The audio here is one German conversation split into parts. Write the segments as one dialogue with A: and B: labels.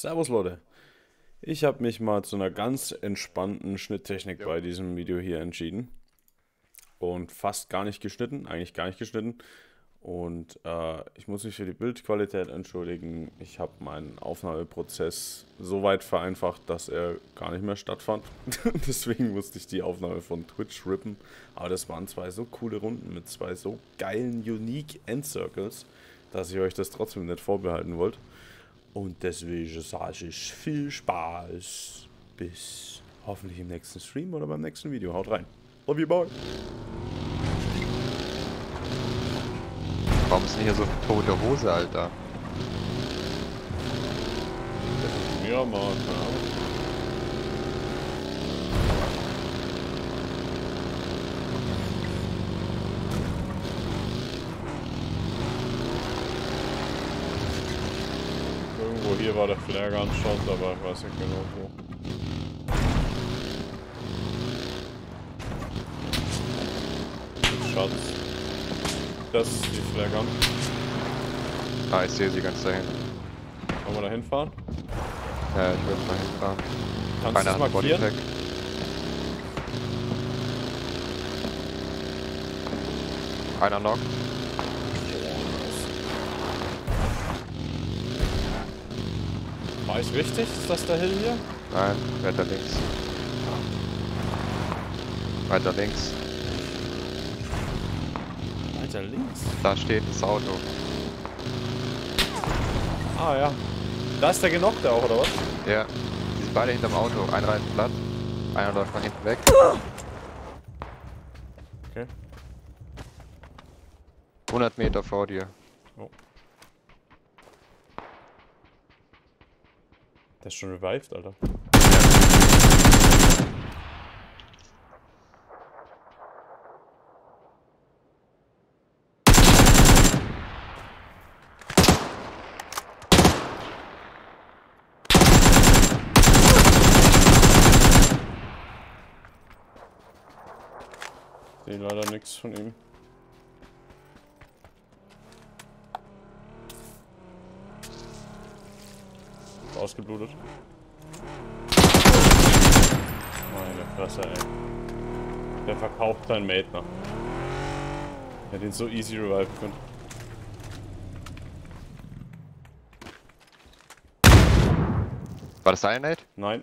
A: Servus Leute. Ich habe mich mal zu einer ganz entspannten Schnitttechnik
B: Jo.
A: bei diesem Video hier entschieden. Und fast gar nicht geschnitten, eigentlich gar nicht geschnitten. Und äh, ich muss mich für die Bildqualität entschuldigen. Ich habe meinen Aufnahmeprozess so weit vereinfacht, dass er gar nicht mehr stattfand. Deswegen musste ich die Aufnahme von Twitch rippen. Aber das waren zwei so coole Runden mit zwei so geilen Unique Endcircles, dass ich euch das trotzdem nicht vorbehalten wollte. Und deswegen sage ich viel Spaß. Bis hoffentlich im nächsten Stream oder beim nächsten Video. Haut rein. Love you, bye.
B: Warum ist denn hier so tote Hose, Alter?
A: Ja, mal, keine Ahnung. Irgendwo hier war der Flare Gun Shot, aber ich weiß nicht genau wo. Schatz. Das ist die Flare Gun.
B: Ah, ich sehe sie ganz dahin.
A: Wollen wir da hinfahren?
B: Ja, ich würde mal hinfahren.
A: Kannst du es
B: einen
A: markieren?
B: Bodypack. Einer noch.
A: War ich richtig? Ist das der Hill hier?
B: Nein, weiter links. Weiter links.
A: Weiter links.
B: Da steht das Auto.
A: Ah ja. Da ist der Genockte auch, oder was?
B: Ja. Die sind beide hinterm Auto. Ein Reifen platt. Einer läuft nach hinten weg.
A: Okay.
B: 100 Meter vor dir.
A: Der ist schon revived, Alter. Sehe leider nichts von ihm. Ausgeblutet. Meine Fresse, ey. Der verkauft seinen Mate noch. Der hat ihn so easy reviven können.
B: War das dein Nate?
A: Nein.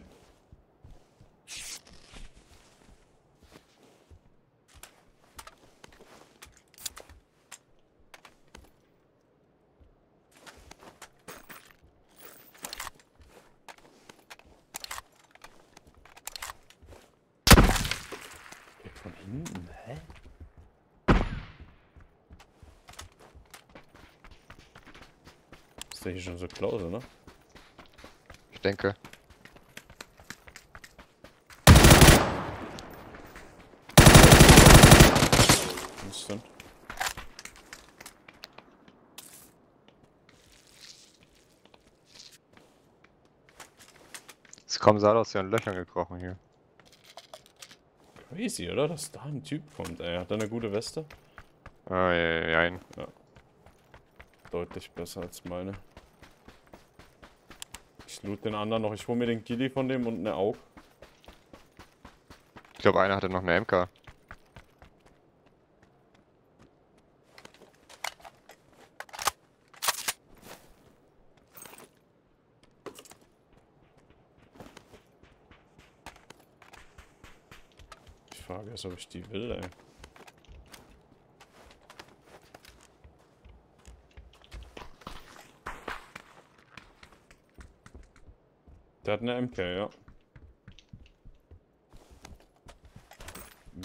A: Geht von hinten, hä? Ist der hier schon so close, ne?
B: Ich denke. Es kommen Saal aus ihren Löchern gekrochen hier.
A: Crazy, oder? Dass da ein Typ kommt, ey. Hat er eine gute Weste?
B: Ah, ja, ja, ja.
A: Deutlich besser als meine. Ich loot den anderen noch. Ich hole mir den Gilly von dem und eine Aug.
B: Ich glaube, einer hatte noch eine MK.
A: Die Frage ist, ob ich die will, ey. Der hat eine MK, ja.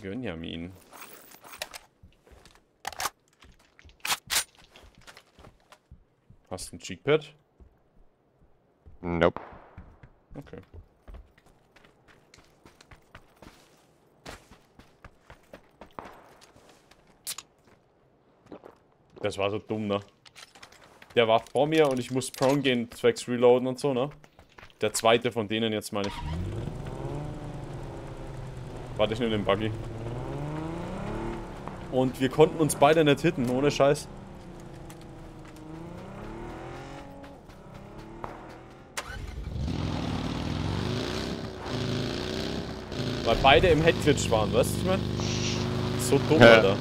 A: Gönjamin. Hast du ein Cheekpad?
B: Nope.
A: Okay. Das war so dumm, ne? Der war vor mir und ich muss prone gehen, zwecks Reloaden und so, ne? Der zweite von denen jetzt, meine ich. Warte, ich nehme den Buggy. Und wir konnten uns beide nicht hitten, ohne Scheiß. Weil beide im Headglitch waren, weißt du, was ich meine? So dumm,
B: ja.
A: Alter.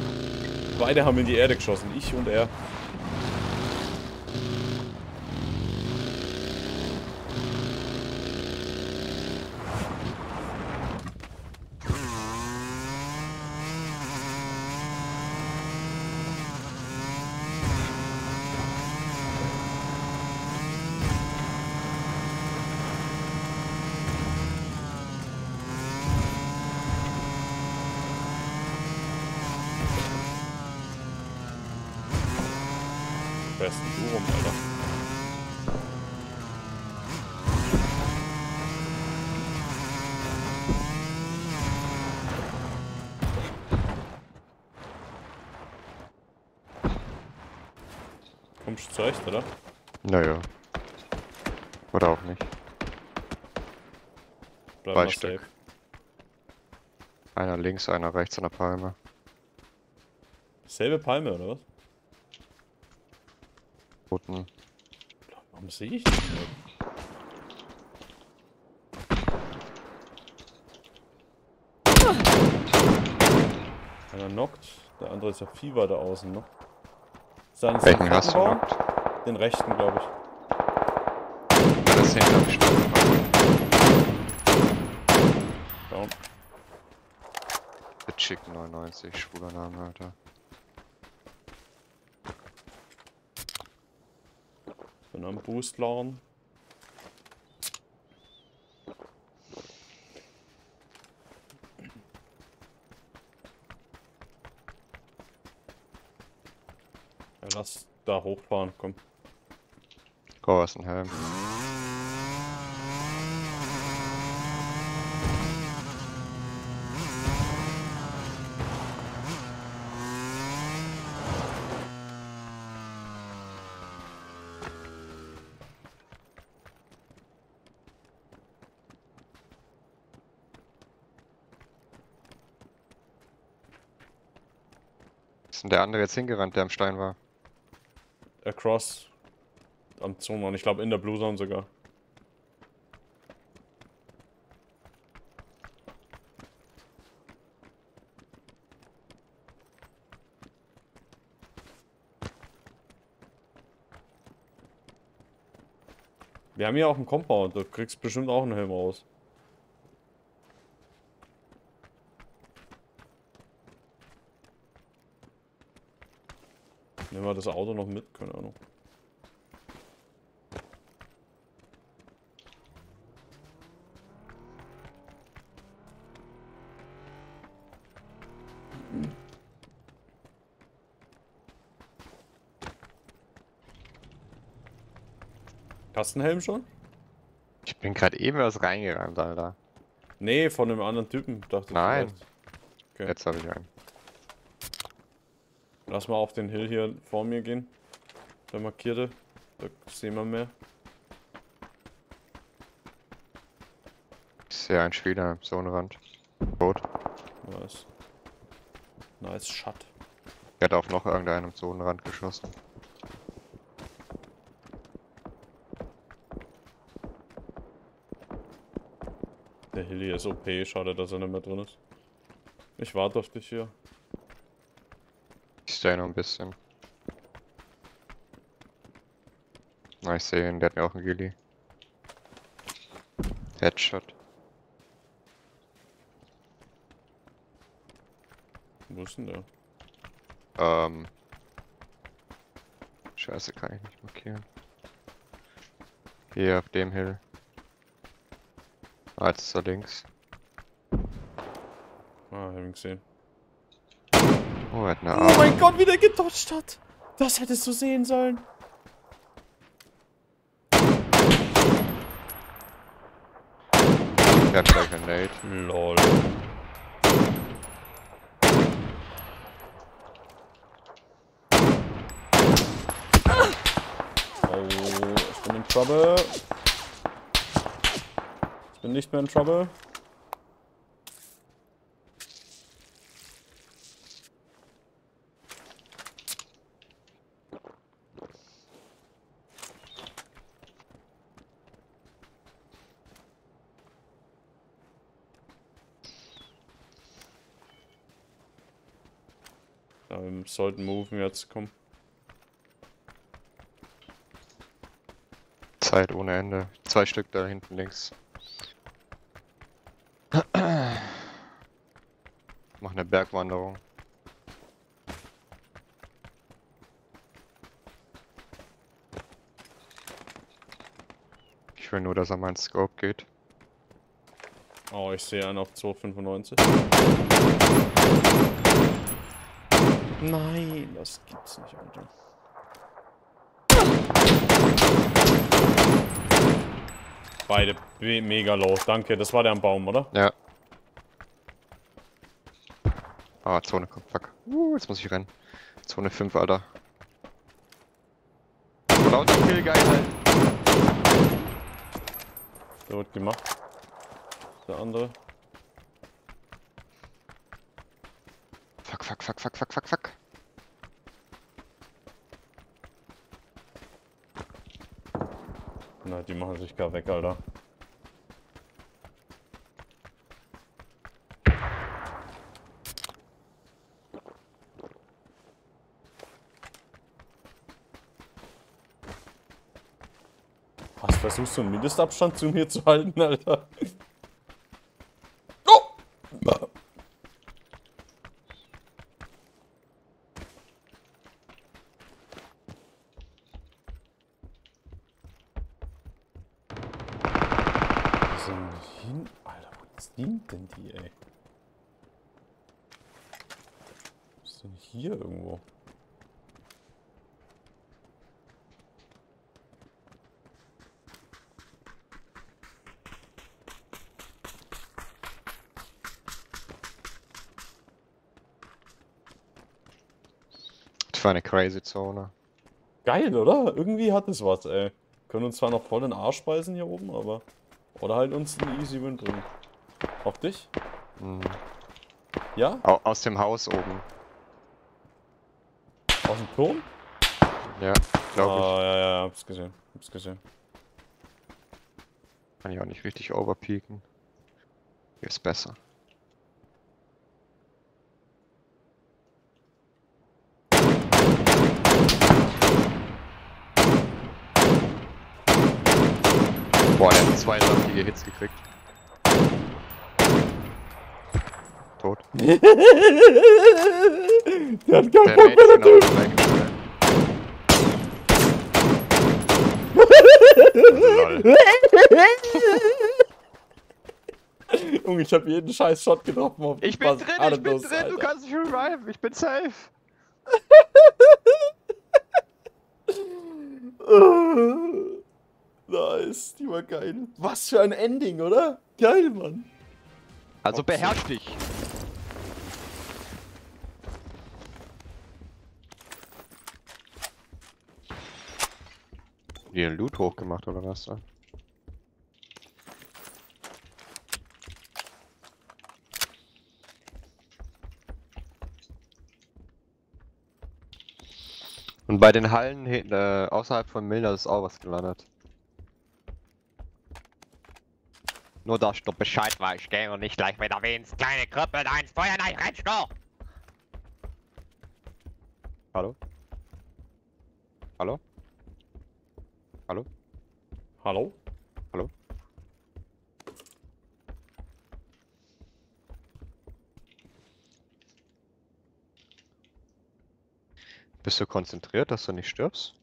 A: Beide haben in die Erde geschossen, ich und er. Zurecht, oder?
B: Naja. Oder auch nicht.
A: Bleib
B: Zwei Stück.
A: safe.
B: Einer links, einer rechts an der Palme.
A: Selbe Palme, oder was?
B: Roten.
A: Warum sehe ich nicht? Einer knockt, der andere ist ja viel weiter außen noch. Ein
B: Welchen hast du
A: Seitenbau? Den rechten, glaube ich.
B: Das ist hinterm Stand.
A: Down.
B: The Chicken 99, schwuler Name, Alter.
A: Bin am Boost laden. Ja, lass da hochfahren, komm.
B: Oh, was ein Helm. Ist denn der andere jetzt hingerannt, der am Stein war?
A: Across. Am Zone, ich glaube in der Blue Zone sogar. Wir haben hier auch einen Compound, du kriegst bestimmt auch einen Helm raus. Nehmen wir das Auto noch mit? Keine Ahnung. Hast du einen Helm schon?
B: Ich bin gerade eben was reingerannt, Alter.
A: Nee, von einem anderen Typen, dachte ich.
B: Nein.
A: Okay.
B: Jetzt habe ich einen.
A: Lass mal auf den Hill hier vor mir gehen. Der markierte. Da sehen wir mehr.
B: Ich sehe einen Spieler am Zonenrand. Rot.
A: Nice. Nice Shot.
B: Der hat auf noch irgendeinen am Zonenrand geschossen.
A: Der Hilly ist OP, schade, dass er nicht mehr drin ist. Ich warte auf dich hier.
B: Ich stehe noch ein bisschen. Na, ich sehe ihn, der hat mir auch einen Gilly. Headshot.
A: Wo ist denn der?
B: Ähm. Scheiße, kann ich nicht markieren. Hier auf dem Hill. Ah, jetzt ist er links.
A: Ah, hab ihn gesehen.
B: Oh, er hat eine
A: Oh
B: Arme.
A: mein Gott, wie der gedodged hat! Das hättest du sehen sollen.
B: Der hat gleich einen Nate.
A: Lol. Oh, ich bin in Trouble. Bin nicht mehr in Trouble. Sollten move jetzt, kommen.
B: Zeit ohne Ende. Zwei Stück da hinten links. Eine Bergwanderung. Ich will nur, dass er mein Scope geht.
A: Oh, ich sehe einen auf 295. Nein, das gibt's nicht, Alter. Beide be- mega low. Danke, das war der am Baum, oder?
B: Ja. Ah, Zone kommt. Fuck. Uh, jetzt muss ich rennen. Zone 5, Alter. Lauter Killgeil
A: Der wird gemacht. Der andere.
B: Fuck, fuck, fuck, fuck, fuck, fuck, fuck.
A: Na, die machen sich gar weg, Alter. Versuchst du einen Mindestabstand zu mir zu halten, Alter? Oh! Wo sind die hin? Alter, wo sind denn die, ey? Ist denn hier irgendwo?
B: Zone.
A: Geil, oder? Irgendwie hat es was, ey. Können uns zwar noch voll den Arsch beißen hier oben, aber. Oder halt uns einen Easy Win bringen. Auf dich?
B: Mhm.
A: Ja?
B: Au aus dem Haus oben.
A: Aus dem Turm?
B: Ja, glaube
A: Ah, ja, ja, hab's gesehen. Hab's gesehen.
B: ich. Kann ich auch nicht richtig overpeaken. Hier ist besser. Boah, der hat zwei saftige Hits gekriegt. Tot.
A: Der hat keinen
B: Der
A: Bock mehr, der Typ. Junge, ich hab jeden scheiß Shot getroffen. Auf
B: Ich bin
A: was
B: drin, ich bin drin, du
A: Alter.
B: kannst mich reviven, ich bin safe.
A: Nice, die war geil. Was für ein Ending, oder? Geil, Mann.
B: Also beherrsch dich. Die den Loot hochgemacht oder was da? Und bei den Hallen äh, außerhalb von Milner ist auch was gelandet. Nur dass du Bescheid weißt, gell, und nicht gleich wieder erwähnst, kleine Krüppel, eins Feuer, nein, rennst du! Hallo? Hallo? Hallo?
A: Hallo?
B: Hallo? Bist du konzentriert, dass du nicht stirbst?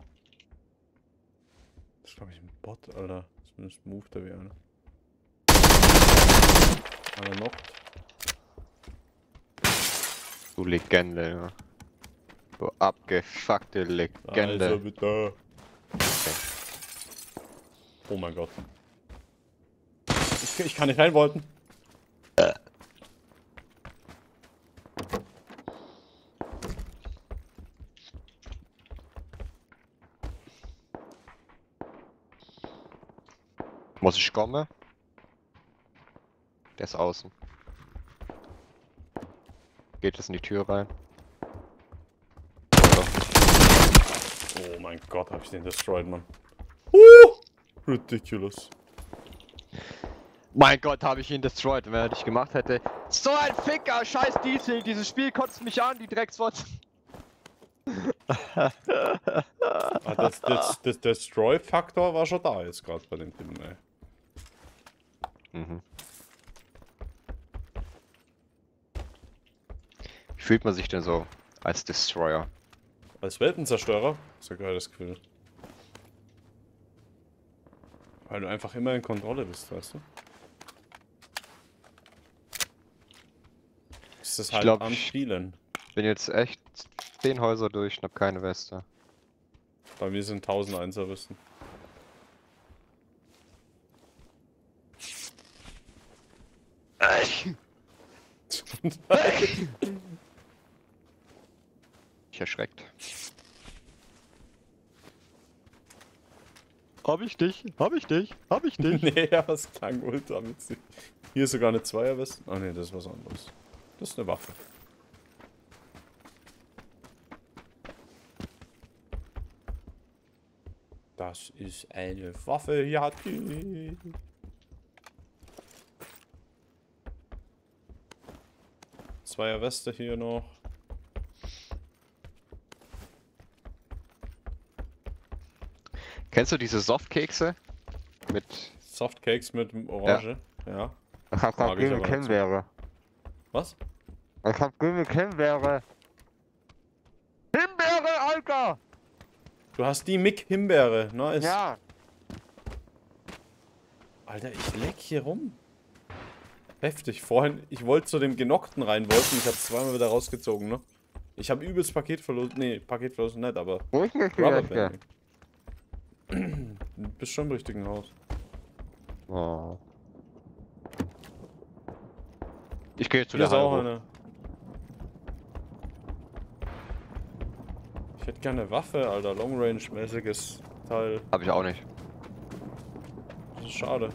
A: Das ist, glaube ich, ein Bot, Alter. Zumindest moved er wie einer. Einer noch.
B: Du Legende, ja. Du abgefuckte
A: Also
B: Legende.
A: bitte. Oh mein Gott. Ich, ich kann nicht reinwollten.
B: Muss ich kommen? Der ist außen. Geht es in die Tür rein?
A: Oh mein Gott, hab ich den destroyed, Mann. Uh, ridiculous.
B: Mein Gott, habe ich ihn destroyed, wenn er nicht gemacht hätte. So ein Ficker, scheiß Diesel, dieses Spiel kotzt mich an, die Dreckswort.
A: Ah, das, das, das Destroy-Faktor war schon da jetzt gerade bei dem Typen, ey.
B: Mhm. Fühlt man sich denn so als Destroyer?
A: Als Weltenzerstörer? Ist ja geil das Gefühl. Weil du einfach immer in Kontrolle bist, weißt du? Ist das
B: Ich
A: halt
B: glaub,
A: am
B: ich-
A: Spielen.
B: Bin jetzt echt zehn Häuser durch und hab keine Weste.
A: Bei mir sind 1000 Einserwissen.
B: Ich erschreckt. Hab ich dich? Hab ich dich? Hab ich dich?
A: nee, ja, das klang ultra witzig. Hier ist sogar eine Zweierweste. Ah ne, das ist was anderes. Das ist eine Waffe. Das ist eine Waffe, ja. die- Zweierweste hier noch.
B: Kennst du diese Softkekse? Mit.
A: Softcakes mit Orange. Ja.
B: Ich hab
A: aber dazu.
B: Himbeere.
A: Was?
B: Ich hab grüne Himbeere. Himbeere, Alter!
A: Du hast die Mick Himbeere. Nice.
B: Ja.
A: Alter, ich leck hier rum. Heftig. Vorhin, ich wollte zu dem Genockten rein wollten. Ich habe zweimal wieder rausgezogen, ne? Ich habe übelst Paketverlust. Nee, Paketverlust nicht, aber
B: Wo ist denn das
A: Rubberbanding. Du bist schon im richtigen Haus.
B: Oh. Ich gehe zu
A: Hier
B: der
A: eine. Ich hätte gerne eine Waffe, Alter. Long Range-mäßiges Teil.
B: Hab ich auch nicht.
A: Das ist schade.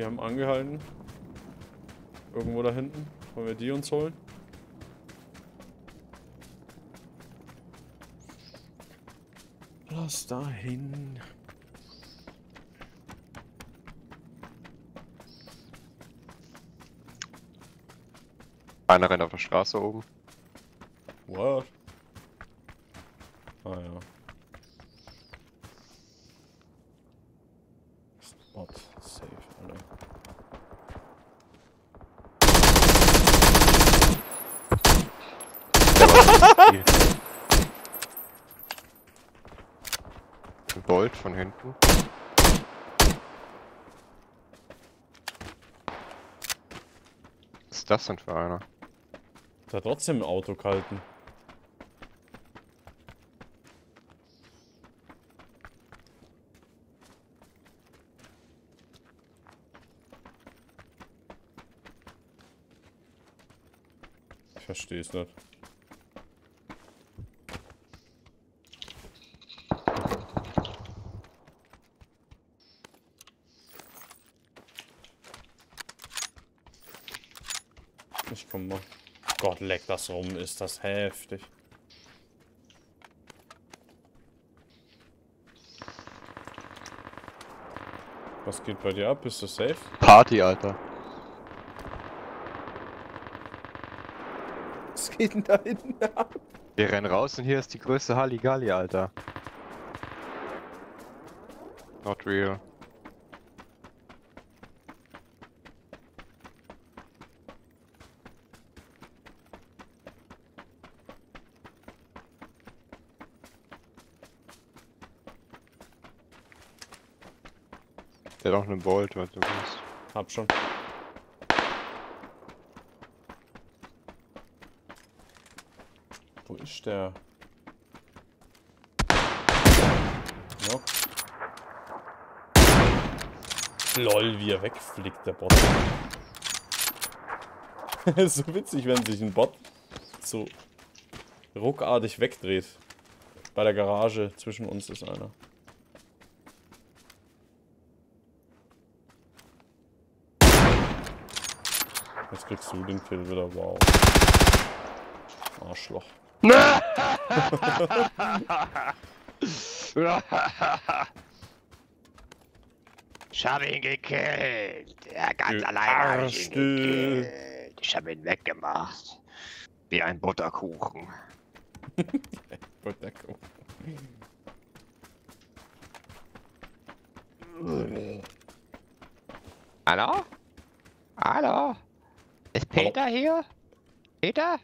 A: Die haben angehalten. Irgendwo da hinten. Wollen wir die uns holen? Lass dahin.
B: Einer rennt auf der Straße oben.
A: What? Ah ja. Spot safe, Alter.
B: Ein Bolt von hinten. Was ist das denn für einer?
A: Ja trotzdem im Auto kalten. Ich verstehe es nicht. Ich komm mal. Gott, leck das rum, ist das heftig. Was geht bei dir ab? Bist du safe?
B: Party, Alter.
A: Was geht denn da hinten ab?
B: Wir rennen raus und hier ist die größte Halligalli, Alter. Not real. Einen Bolt, was du willst.
A: Hab schon. Wo ist der? Noch. Lol, wie er wegfliegt, der Bot. so witzig, wenn sich ein Bot so ruckartig wegdreht. Bei der Garage zwischen uns ist einer. Kriegst du den Kill wieder, wow. Arschloch.
B: Ich habe ihn gekillt. Ja, ganz alleine ich ihn. Ich habe ihn weggemacht. Wie ein Butterkuchen.
A: Butterkuchen.
B: Hallo? Hallo? Ist Peter hier? Peter?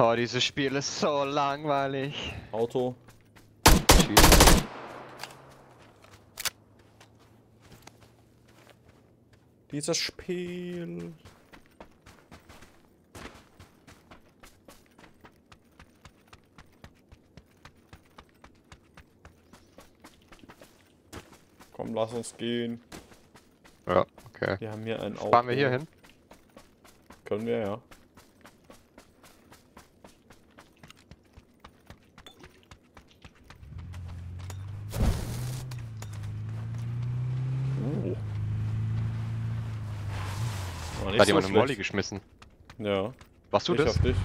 B: Oh, dieses Spiel ist so langweilig.
A: Auto.
B: Tschüss.
A: Dieses Spiel. Komm, lass uns gehen.
B: Ja, okay.
A: Wir haben hier ein Auto.
B: Fahren wir hier hin?
A: Können wir, ja. Uh. War
B: Da hat
A: so
B: jemand eine Molly geschmissen.
A: Ja.
B: Warst du
A: ich
B: das?
A: hab dich.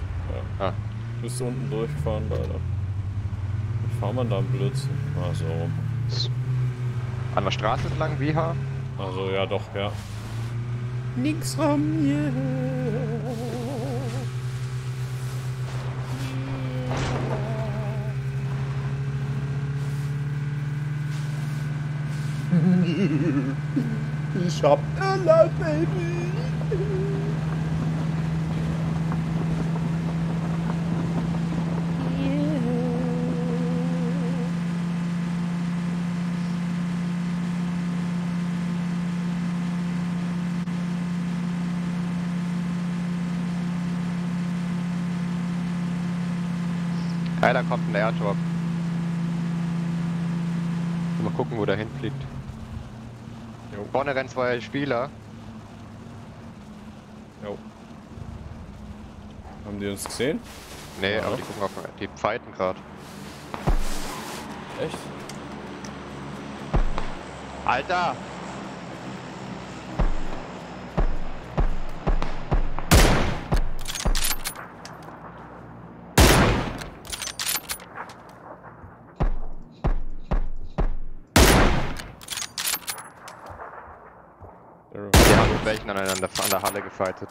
A: Ja.
B: Ah.
A: Bist du unten durchgefahren, leider. Wie fahren wir da am Blödsinn? Also,
B: An der Straße entlang, WH?
A: also ja doch, ja. Nix ran hier. Ich hab Irland, Baby.
B: Da kommt ein Airdrop. Mal gucken, wo der hinfliegt.
A: Jo.
B: Vorne rennen zwei Spieler.
A: Jo. Haben die uns gesehen?
B: Nee,
A: Ja.
B: aber die gucken auf die fighten gerade.
A: Echt?
B: Alter! Welchen aneinander an der Halle gefightet.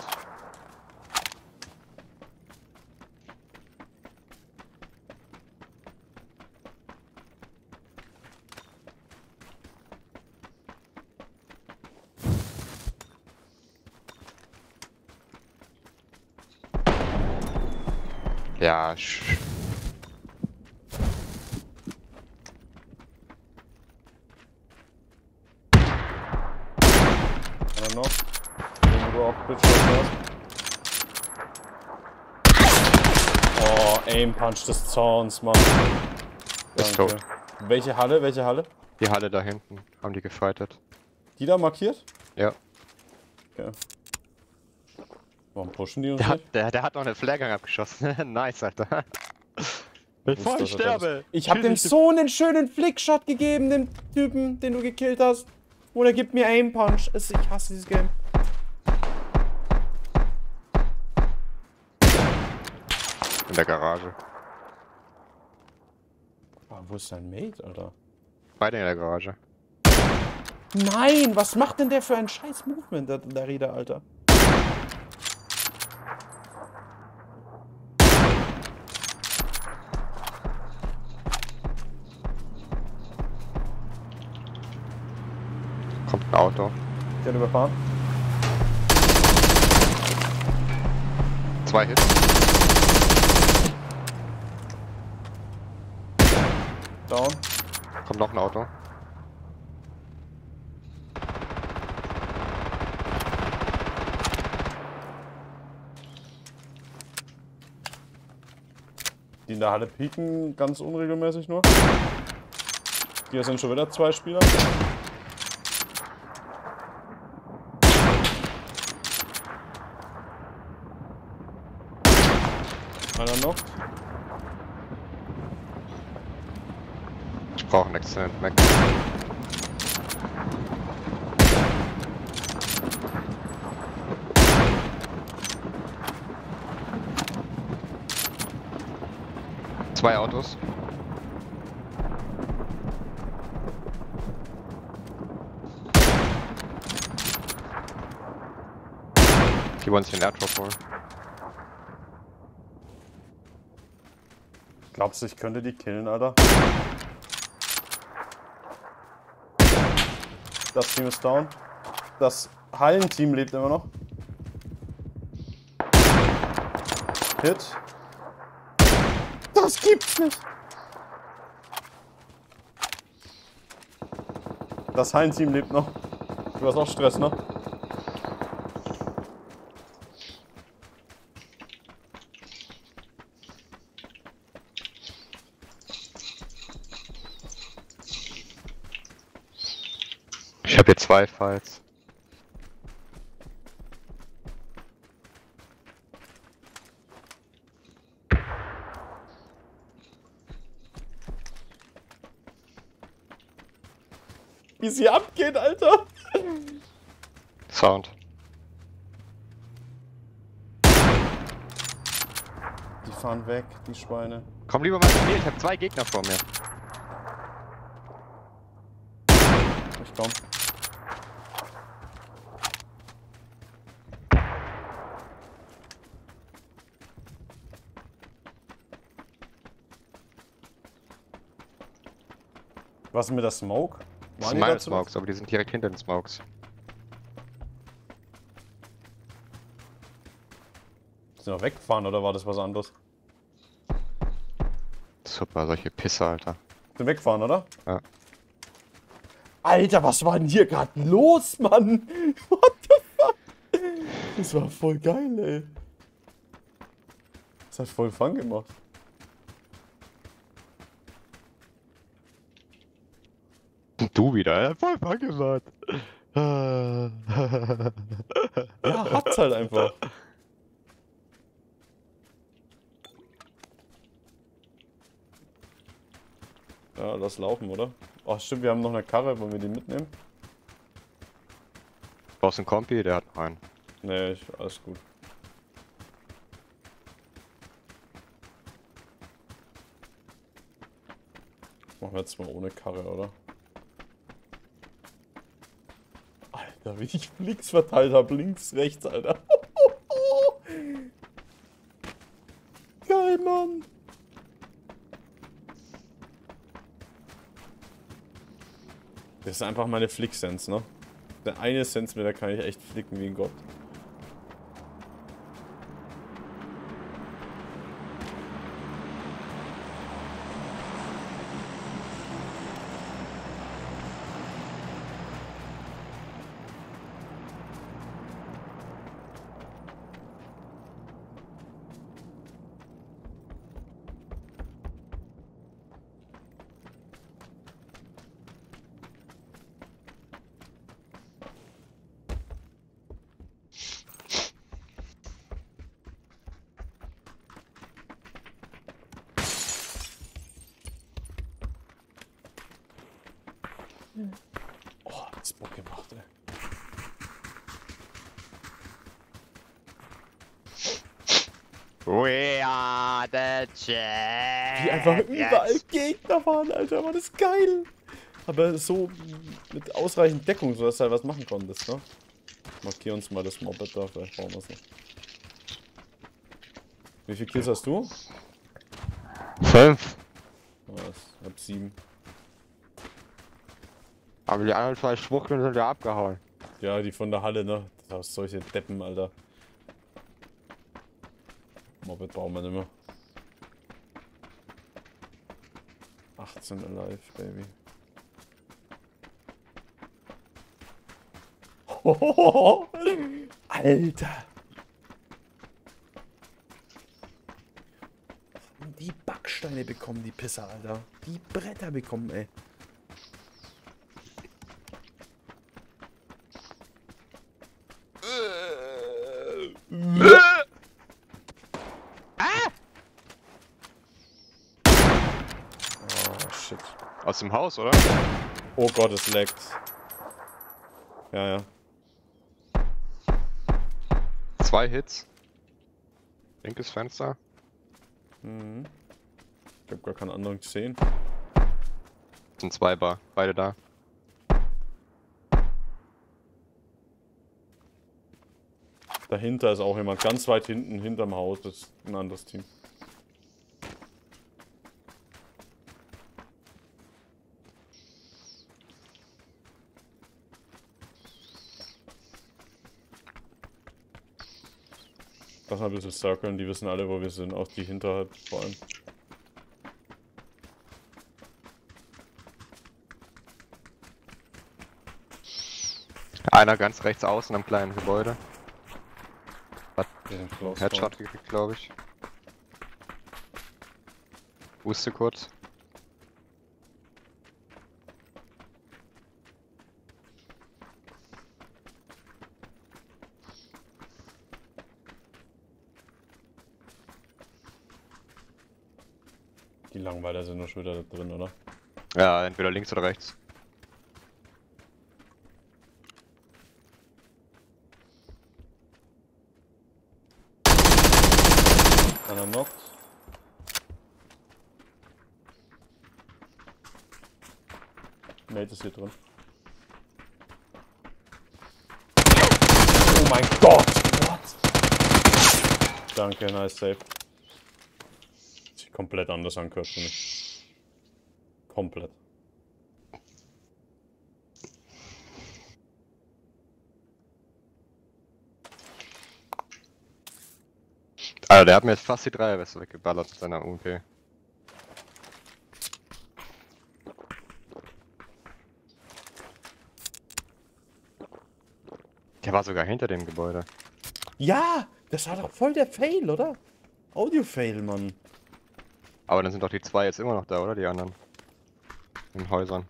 B: Ja,
A: Einer noch. Den du auch geschossen hast. Oh, Aim Punch des Zorns, Mann.
B: Ist
A: Danke.
B: tot.
A: Welche Halle? Welche Halle?
B: die Halle da hinten haben die gefightet.
A: Die da markiert?
B: Ja.
A: Okay. Warum pushen die uns
B: Der
A: nicht?
B: hat, der, der hat noch eine Flaregang abgeschossen. nice, Alter. Bevor ich
A: er
B: sterbe!
A: Ich hab dem so einen schönen Flickshot gegeben, dem Typen, den du gekillt hast. Und er gibt mir Aim Punch. Ich hasse dieses Game.
B: In der Garage.
A: Ah, wo ist dein Mate, Alter?
B: Beide in der Garage.
A: Nein, was macht denn der für ein scheiß Movement, der, der Rieder, Alter?
B: Kommt ein Auto.
A: Der hat überfahren.
B: Zwei Hits.
A: Down.
B: Kommt noch ein Auto.
A: Die in der Halle pieken ganz unregelmäßig nur. Hier sind schon wieder zwei Spieler. Einer noch.
B: Exzellent Mac. Zwei Autos. Die wollen sich den Airdrop holen.
A: Glaubst du, ich könnte die killen, Alter? Das Team ist down. Das Hallenteam lebt immer noch. Hit. Das gibt's nicht. Das Hallenteam lebt noch. Du hast auch Stress, ne?
B: Ich habe hier zwei Fights.
A: Wie sie abgeht, Alter.
B: Sound.
A: Die fahren weg, die Schweine.
B: Komm lieber mal zu mir, ich habe zwei Gegner vor mir.
A: Ich komm. Was ist mit der Smoke?
B: Das sind meine? Smokes, aber die sind direkt hinter den Smokes.
A: Sind noch weggefahren oder war das was anderes?
B: Super, solche Pisser, Alter.
A: Sind weggefahren, oder?
B: Ja.
A: Alter, was war denn hier gerade los, Mann? What the fuck? Das war voll geil, ey. Das hat voll Fun gemacht.
B: Du wieder, ja? Voll gemacht.
A: Ja, hat's halt einfach. Ja, lass laufen, oder? Ach stimmt, wir haben noch eine Karre, wollen wir die mitnehmen?
B: Brauchst einen Kompi? Der hat einen.
A: Nee, ich, alles gut. Machen wir jetzt mal ohne Karre, oder? Alter, wie ich Blicks verteilt habe. Links, rechts, Alter. Geil, Mann. Das ist einfach meine Flick-Sense, ne? Der eine Sense mit der kann ich echt flicken wie ein Gott. Oh, hat's Bock gemacht, ey.
B: We are the
A: Die einfach überall Gegner waren, Alter. War das geil. Aber so mit ausreichend Deckung, sodass du halt was machen konntest, ne? Markier uns mal das Moped da, vielleicht brauchen wir es noch. Wie viele Kills hast du?
B: Fünf.
A: Was? Ich hab sieben.
B: Aber die anderen zwei Schwuchteln sind ja abgehauen.
A: Ja, die von der Halle, ne? Das sind solche Deppen, Alter. Moped brauchen wir nicht mehr. 18 alive, baby. Alter! Die Backsteine bekommen, die Pisser, Alter. Die Bretter bekommen, ey. Oh, shit.
B: Dem Haus, oder?
A: Oh Gott, es leckt. Ja, ja.
B: Zwei Hits. Linkes Fenster.
A: Mhm. habe gar keinen anderen gesehen.
B: Es sind zwei Bar, beide da.
A: Dahinter ist auch jemand, ganz weit hinten, hinterm Haus, das ist ein anderes Team. Ein bisschen circlen, die wissen alle, wo wir sind, auch die hinterhalb vor allem.
B: Einer ganz rechts außen am kleinen Gebäude.
A: Sind close
B: Headshot gekriegt, glaube ich. Wusste kurz.
A: Die Langweiler sind nur schon wieder da drin, oder?
B: Ja, entweder links oder rechts.
A: Einer knockt. Nate ist hier drin. Oh mein Gott! What? Danke, nice save. Komplett anders angehört für mich. Komplett.
B: Alter, der hat mir jetzt fast die Dreierweste weggeballert mit seiner UMP. Der war sogar hinter dem Gebäude.
A: Ja! Das war doch voll der Fail, oder? Audio-Fail, Mann.
B: Aber dann sind doch die zwei jetzt immer noch da, oder? Die anderen. In Häusern.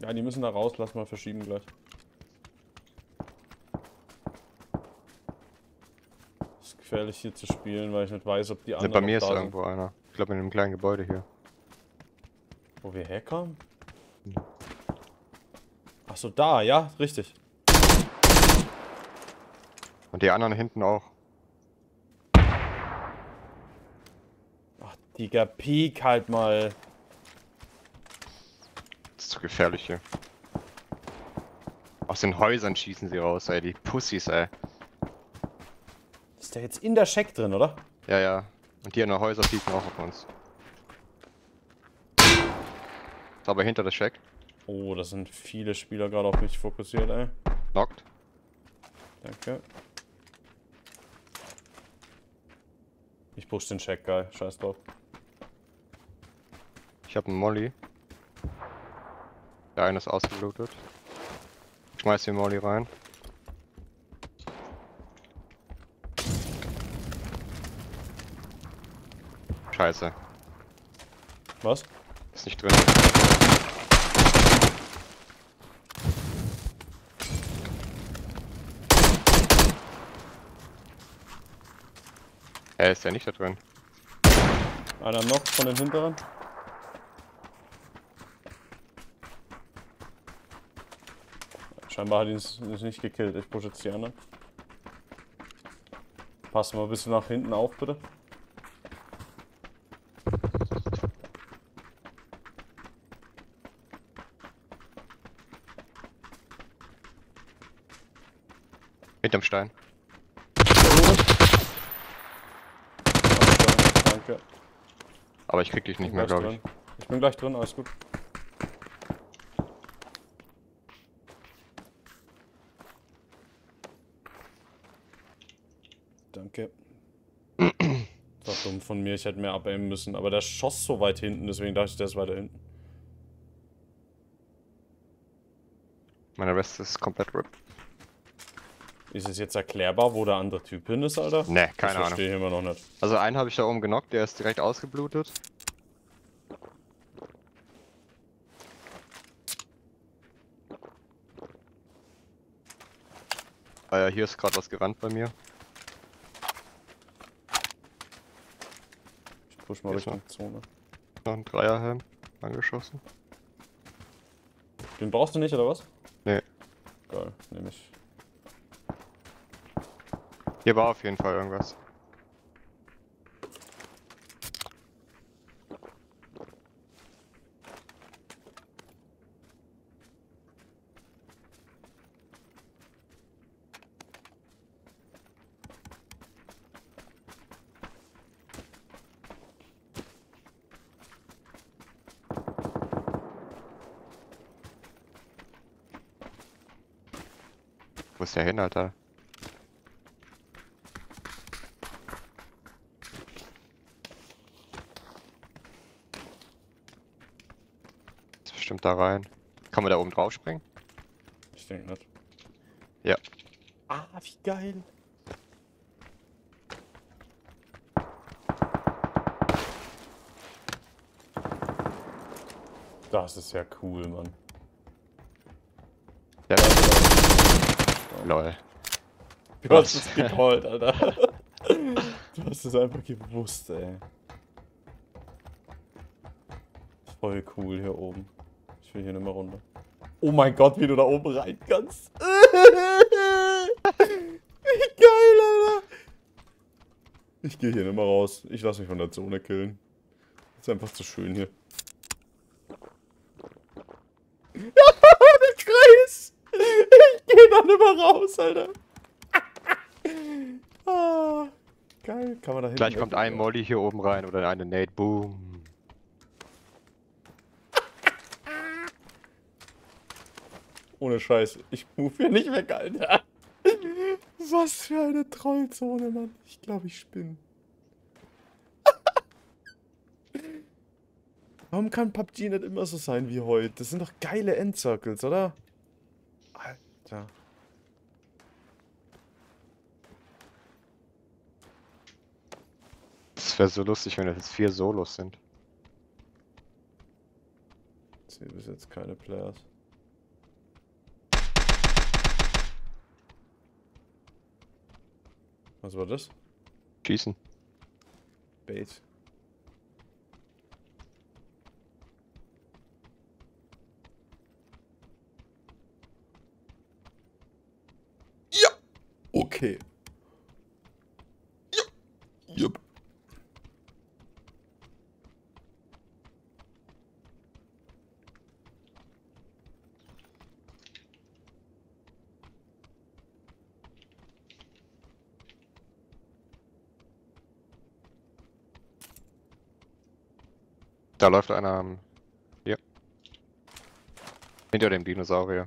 A: Ja, die müssen da raus, lass mal verschieben gleich. Ist gefährlich hier zu spielen, weil ich nicht weiß, ob die
B: Also
A: anderen
B: bei mir ist
A: da
B: irgendwo einer. Ich glaube in einem kleinen Gebäude hier.
A: Wo wir herkamen? Ach so, da, ja, richtig.
B: Und die anderen hinten auch.
A: Ach, Digga, Peak halt mal.
B: Das ist zu gefährlich hier. Aus den Häusern schießen sie raus, ey. Die Pussys, ey.
A: Ist der jetzt in der Scheck drin, oder?
B: Ja, ja. Und die in der Häuser pieken auch auf uns. Ist aber hinter der Shack.
A: Oh, da sind viele Spieler gerade auf mich fokussiert, ey.
B: Knockt.
A: Danke. Ich push den Check, geil. Scheiß drauf.
B: Ich hab einen Molly. Der eine ist ausgeblutet. Ich schmeiß den Molly rein. Scheiße.
A: Was?
B: Ist nicht drin. Er ist ja nicht da drin.
A: Einer noch von den hinteren? Scheinbar hat ihn es nicht gekillt. Ich push jetzt die anderen. Pass mal ein bisschen nach hinten auf, bitte.
B: Hinterm Stein.
A: Danke.
B: Aber ich krieg dich nicht mehr, glaube ich.
A: Ich bin gleich drin, alles gut. Danke. Das war dumm von mir, ich hätte mehr abaimen müssen. Aber der schoss so weit hinten, deswegen dachte ich, der ist weiter hinten.
B: Meine Rest ist komplett RIP.
A: Ist es jetzt erklärbar, wo der andere Typ hin ist, Alter?
B: Ne, keine Ahnung.
A: verstehe ich immer noch nicht.
B: Also einen habe ich da oben genockt, der ist direkt ausgeblutet. Ah ja, hier ist gerade was gerannt bei mir.
A: Ich push mal Richtung Zone.
B: Noch ein Dreierhelm angeschossen.
A: Den brauchst du nicht, oder was?
B: Nee.
A: Geil, nehme ich.
B: Hier war auf jeden Fall irgendwas. Wo ist der hin, Alter? Ist bestimmt da rein. Kann man da oben drauf springen?
A: Ich denke nicht.
B: Ja.
A: Ah, wie geil. Das ist ja cool, Mann.
B: Ja, Lol.
A: Du hast es gecallt, Alter. Du hast es einfach gewusst, ey. Voll cool hier oben. Will hier nicht mehr runter. Oh mein Gott, wie du da oben rein kannst. Wie geil, Alter. Ich gehe hier nicht mehr raus. Ich lasse mich von der Zone killen. Ist einfach zu schön hier. Ja, der Kreis. Ich gehe da nicht mehr raus, Alter. Ah, geil. Kann man da hinten
B: Gleich kommt ein Molly hier oben rein oder eine Nate. Boom.
A: Ohne Scheiß. Ich move hier nicht weg, Alter. Was für eine Trollzone, Mann. Ich glaube, ich spinne. Warum kann PUBG nicht immer so sein wie heute? Das sind doch geile Endcircles, oder? Alter.
B: Das wäre so lustig, wenn das jetzt vier Solos sind.
A: Ich sehe bis jetzt keine Players. Was war das?
B: Schießen.
A: Bait. Ja! Okay.
B: Da läuft einer am. Hier. Hinter dem Dinosaurier.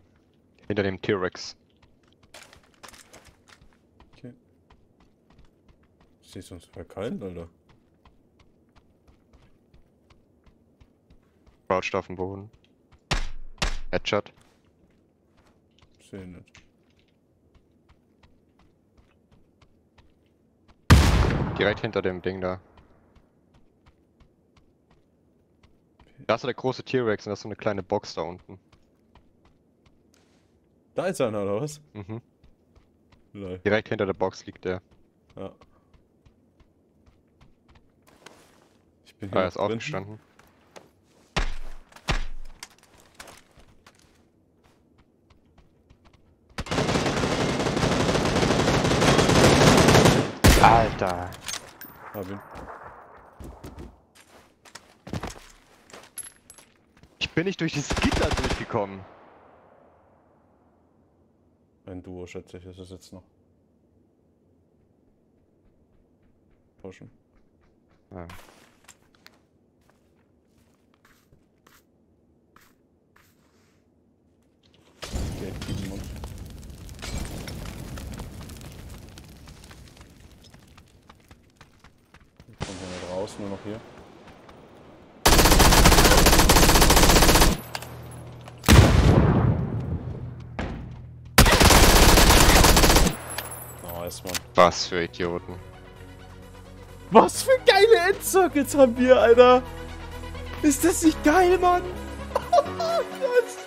B: Hinter dem T-Rex.
A: Okay. Siehst du uns verkeilen, Alter?
B: Crouched auf dem Boden. Headshot.
A: Seh nicht.
B: Direkt hinter dem Ding da. Da ist so der große T-Rex und da ist so eine kleine Box da unten.
A: Da ist einer, oder was?
B: Mhm.
A: Lol.
B: Direkt hinter der Box liegt der.
A: Ja. Ich bin
B: Ah, er
A: noch
B: ist
A: drin.
B: aufgestanden. Alter.
A: Hab ihn.
B: Bin nicht durch dieses Gitter durchgekommen.
A: Ein Duo, schätze ich, ist es jetzt noch. Pushen.
B: Ja.
A: Ich nur noch hier. Mann.
B: Was für Idioten.
A: Was für geile Endcircles haben wir, Alter! Ist das nicht geil, Mann? das